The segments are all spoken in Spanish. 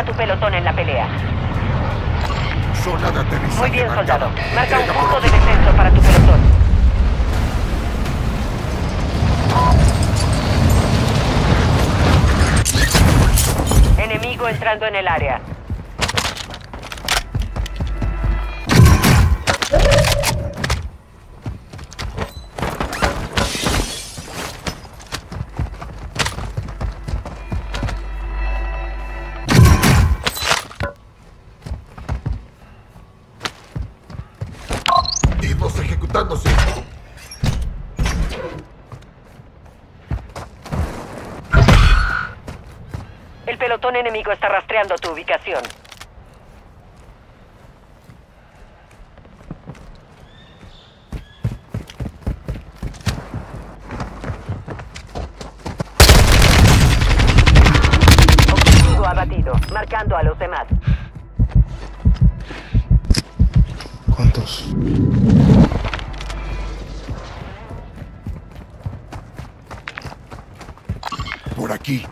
tu pelotón en la pelea. Zona de aterrizaje Muy bien, soldado. Marca un punto de descenso para tu pelotón. Enemigo entrando en el área. Pelotón enemigo está rastreando tu ubicación. Objetivo abatido, marcando a los demás. ¿Cuántos? Por aquí.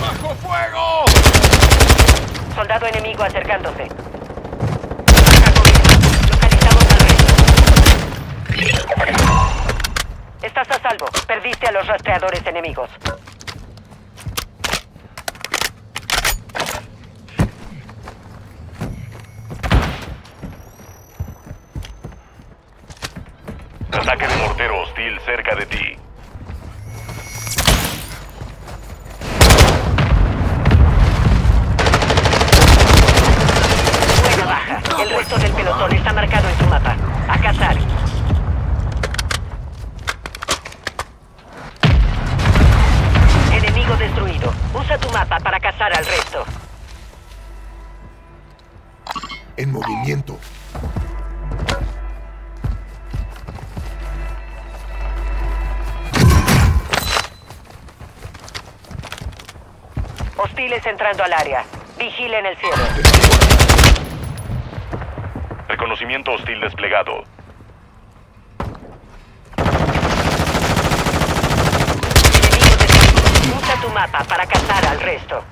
¡Bajo fuego! Enemigo acercándose. Localizamos al. Estás a salvo. Perdiste a los rastreadores enemigos. Ataque de mortero hostil cerca de ti. Resto del pelotón está marcado en tu mapa. A cazar. Enemigo destruido. Usa tu mapa para cazar al resto. En movimiento. Hostiles entrando al área. Vigilen el cielo. Reconocimiento hostil desplegado. Usa tu mapa para cazar al resto.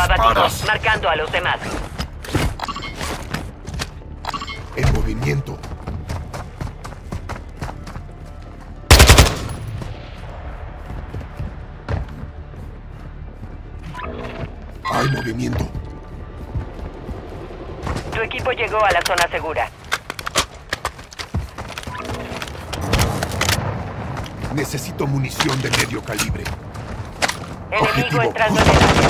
Abatido, marcando a los demás. En movimiento. Movimiento. Tu equipo llegó a la zona segura. Necesito munición de medio calibre. Enemigo Objetivo. entrando en el área.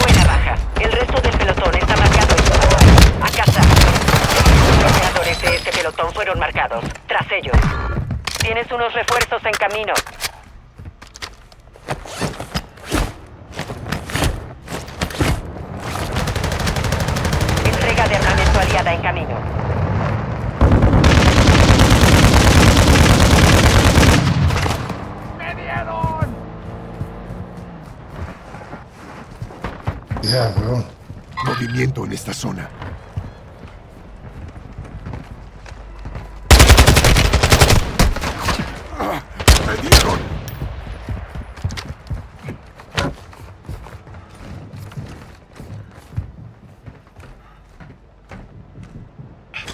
Buena baja. El resto del pelotón está marcado en tu mapa. A casa. Los rodeadores de este pelotón fueron marcados. Tras ellos. Tienes unos refuerzos en camino. Entrega de aliada en camino. Ya, weón. Movimiento en esta zona.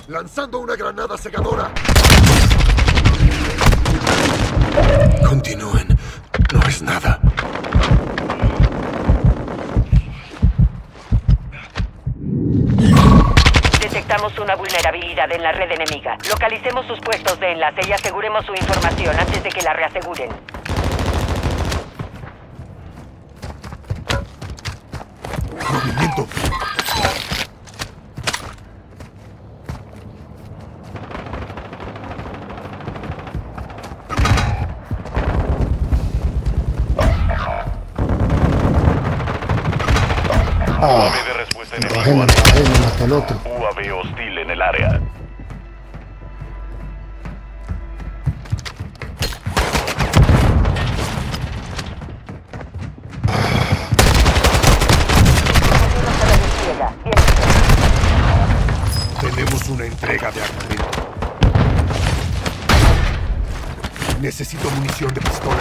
Lanzando una granada cegadora. Continúen. No es nada. Detectamos una vulnerabilidad en la red enemiga. Localicemos sus puestos de enlace y aseguremos su información antes de que la reaseguren. Munición de pistola.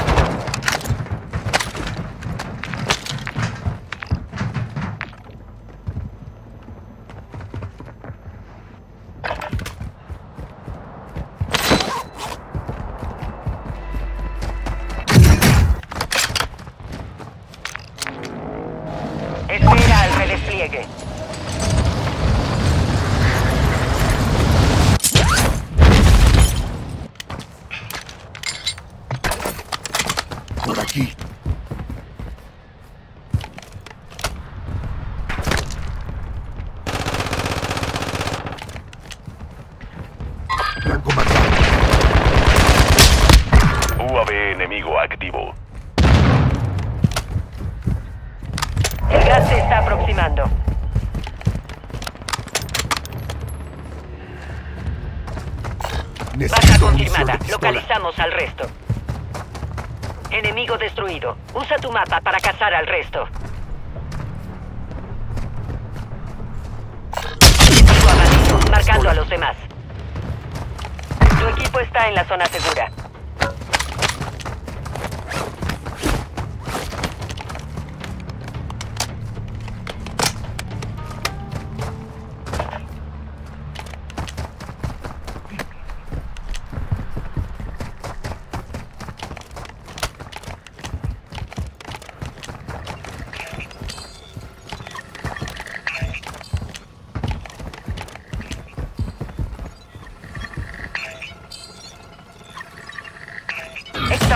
Espera al redespliegue. Aproximando. Baja confirmada. Localizamos al resto. Enemigo destruido. Usa tu mapa para cazar al resto. Marcando a los demás. Tu equipo está en la zona segura.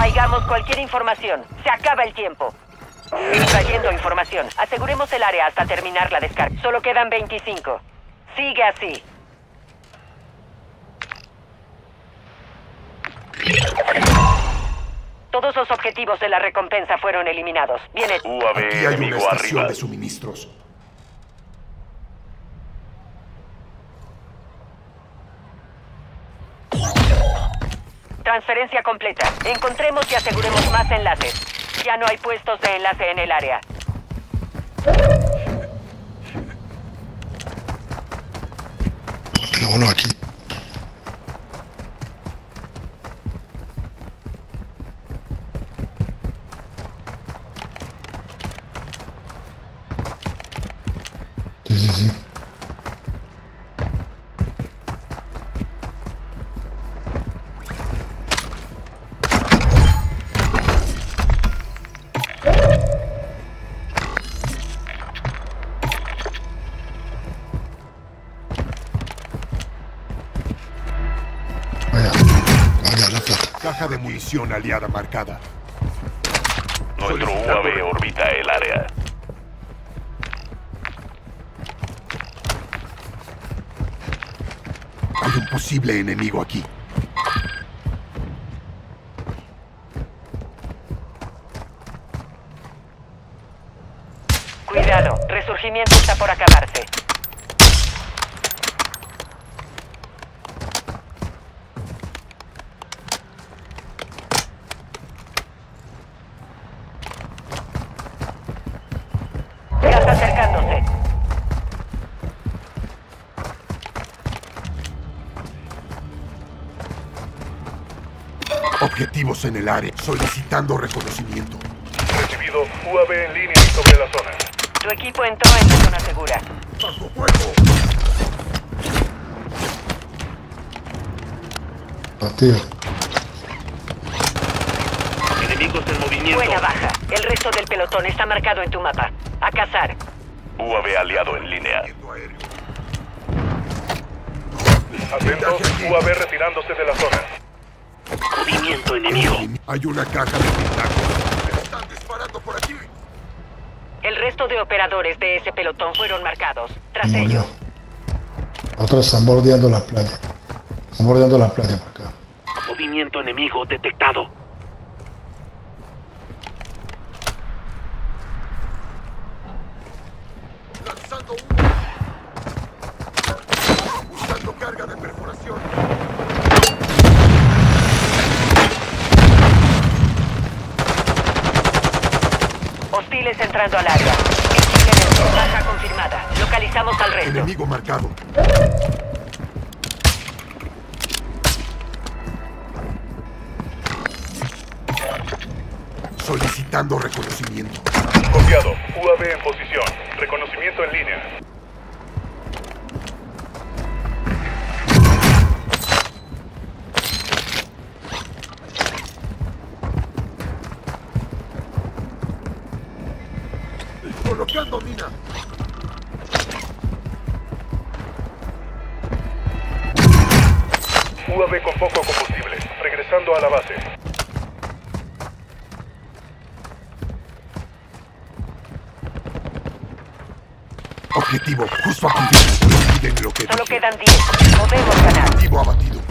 Extraigamos cualquier información. Se acaba el tiempo. Extrayendo información. Aseguremos el área hasta terminar la descarga. Solo quedan 25. Sigue así. Todos los objetivos de la recompensa fueron eliminados. Hecho. UAV Aquí hay una estación arriba. de suministros. Transferencia completa. Encontremos y aseguremos más enlaces. Ya no hay puestos de enlace en el área. Aquí. Sí, sí, sí. Munición aliada marcada. Nuestro UAV orbita el área. Hay un posible enemigo aquí. Cuidado. Resurgimiento está por acabarse. Gas acercándose. Objetivos en el área. Solicitando reconocimiento. Recibido UAV en línea sobre la zona. Tu equipo entró en la zona segura. ¡Bajo fuego! Partido. Enemigos en movimiento. Buena baja. El resto del pelotón está marcado en tu mapa. A cazar. UAV aliado en línea. Atentos, UAV retirándose de la zona. Movimiento enemigo. Hay una caja de blindaje. Están disparando por aquí. El resto de operadores de ese pelotón fueron marcados. Tras Murió. ello. Otros están bordeando la playa. Están bordeando la playa por acá. Movimiento enemigo detectado. Lanzando humo. Buscando carga de perforación. Hostiles entrando al área. Baja confirmada. Localizamos al resto. Enemigo marcado. Solicitando reconocimiento. Copiado. UAV en posición. Reconocimiento en línea. Poco combustible. Regresando a la base. Objetivo, justo aquí. Olviden lo que Solo dije. quedan 10. Podemos ganar. Objetivo abatido.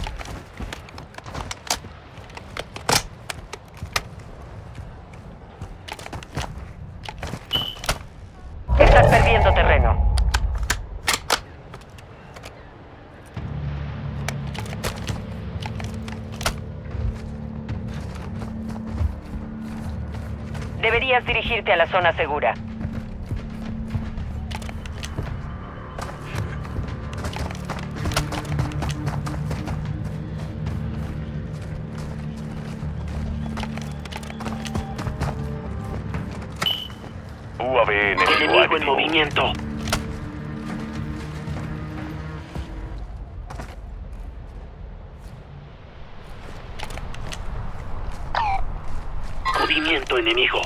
Deberías dirigirte a la zona segura. UAV enemigo, Enemigo en movimiento. Movimiento enemigo.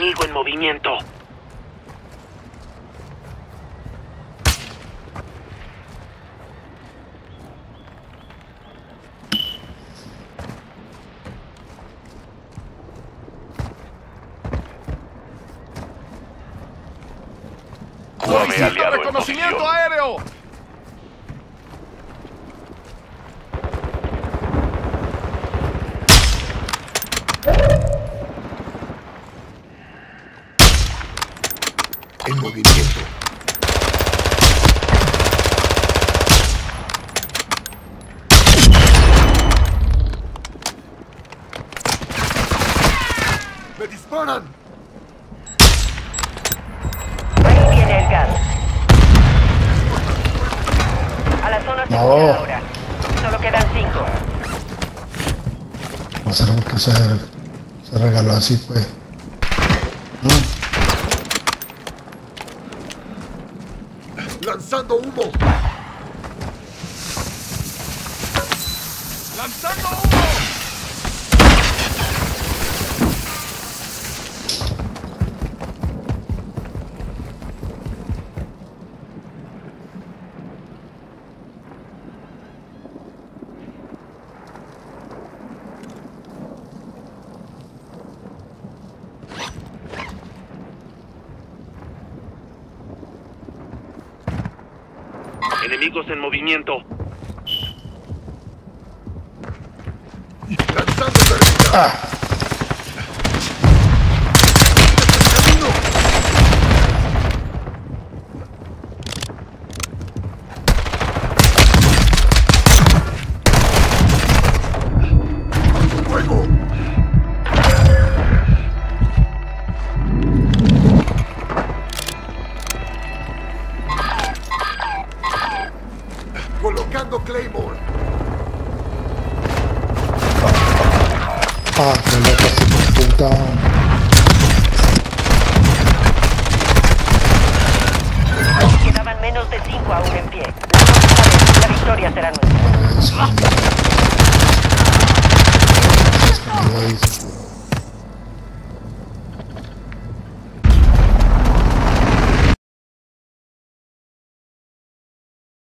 Enemigo en movimiento. En posición. aéreo! En movimiento. ¡Me disparan! Ahí viene el gas. A la zona No. segura ahora. Solo quedan cinco. Por qué se, se regaló así, pues. No, ¡Lanzando humo! ¡Lanzando humo! Enemigos en movimiento. ¡Lanzando Ah, me lo pasé puta. Quedaban menos de 5 aún en pie. La victoria será nuestra.